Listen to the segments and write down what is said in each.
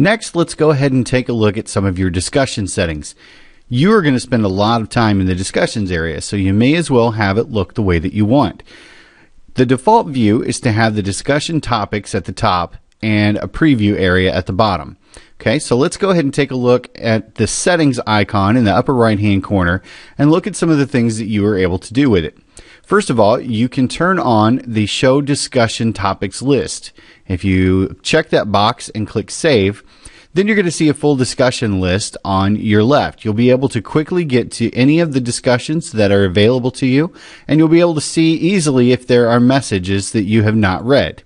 Next, let's go ahead and take a look at some of your discussion settings. You are going to spend a lot of time in the discussions area, so you may as well have it look the way that you want. The default view is to have the discussion topics at the top and a preview area at the bottom. Okay, so let's go ahead and take a look at the settings icon in the upper right hand corner and look at some of the things that you are able to do with it. First of all, you can turn on the show discussion topics list. If you check that box and click save, then you're going to see a full discussion list on your left. You'll be able to quickly get to any of the discussions that are available to you, and you'll be able to see easily if there are messages that you have not read.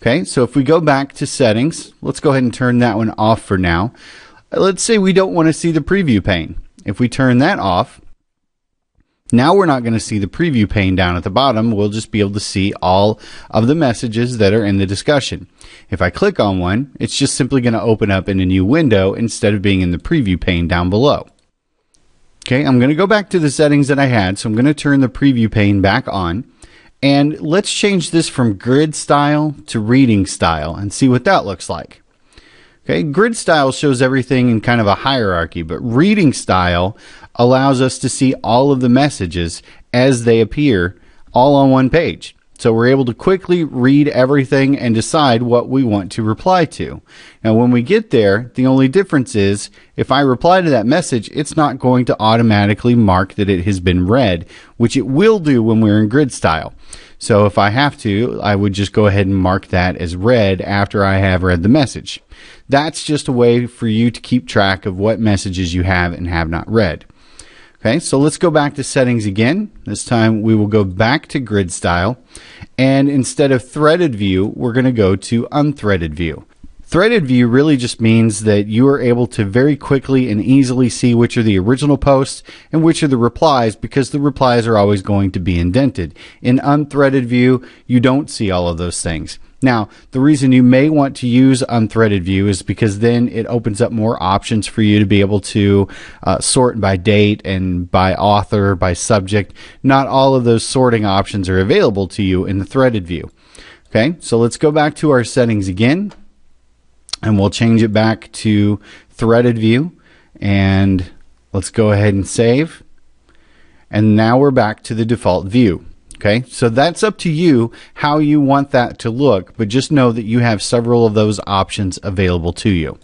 Okay, so if we go back to settings, let's go ahead and turn that one off for now. Let's say we don't want to see the preview pane. If we turn that off, now we're not going to see the preview pane down at the bottom. We'll just be able to see all of the messages that are in the discussion. If I click on one, it's just simply going to open up in a new window instead of being in the preview pane down below. Okay, I'm going to go back to the settings that I had. So I'm going to turn the preview pane back on. And let's change this from grid style to reading style and see what that looks like. Okay, grid style shows everything in kind of a hierarchy, but reading style allows us to see all of the messages as they appear all on one page. So we're able to quickly read everything and decide what we want to reply to. Now, when we get there, the only difference is if I reply to that message, it's not going to automatically mark that it has been read, which it will do when we're in grid style. So if I have to, I would just go ahead and mark that as read after I have read the message. That's just a way for you to keep track of what messages you have and have not read. Okay, so let's go back to settings again. This time we will go back to grid style. And instead of threaded view, we're going to go to unthreaded view. Threaded view really just means that you are able to very quickly and easily see which are the original posts and which are the replies because the replies are always going to be indented. In unthreaded view, you don't see all of those things. Now, the reason you may want to use unthreaded view is because then it opens up more options for you to be able to uh, sort by date and by author, by subject. Not all of those sorting options are available to you in the threaded view. Okay, so let's go back to our settings again and we'll change it back to threaded view and let's go ahead and save. And now we're back to the default view. Okay, so that's up to you how you want that to look, but just know that you have several of those options available to you.